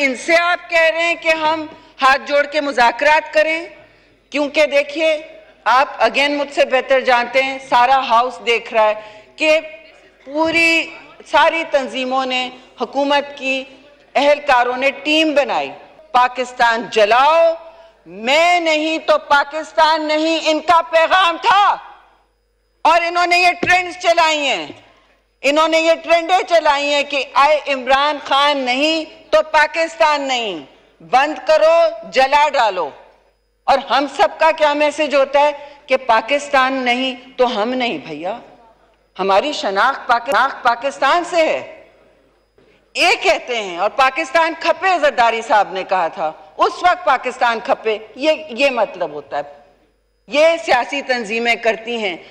इनसे आप कह रहे हैं कि हम हाथ जोड़ के मुजाकरात करें? क्योंकि देखिए, आप अगेन मुझसे बेहतर जानते हैं, सारा हाउस देख रहा है कि पूरी, सारी तंजीमों ने हुकूमत की, अहलकारों ने टीम बनाई। पाकिस्तान जलाओ, मैं नहीं तो पाकिस्तान नहीं, इनका पैगाम था। और इन्होंने ये ट्रेंड्स चलाई हैं। इन्होंने ये ट्रेंडें चलाई हैं कि आए इमरान खान नहीं तो पाकिस्तान नहीं। बंद करो, जला डालो। और हम सबका क्या मैसेज होता है कि पाकिस्तान नहीं तो हम नहीं भैया। हमारी शनाख्त पाकिस्तान पाकिस्तान से है। ये कहते हैं, और पाकिस्तान खपे जरदारी साहब ने कहा था। उस वक्त पाकिस्तान खपे ये ये मतलब होता है। ये सियासी तंजीमें करती हैं।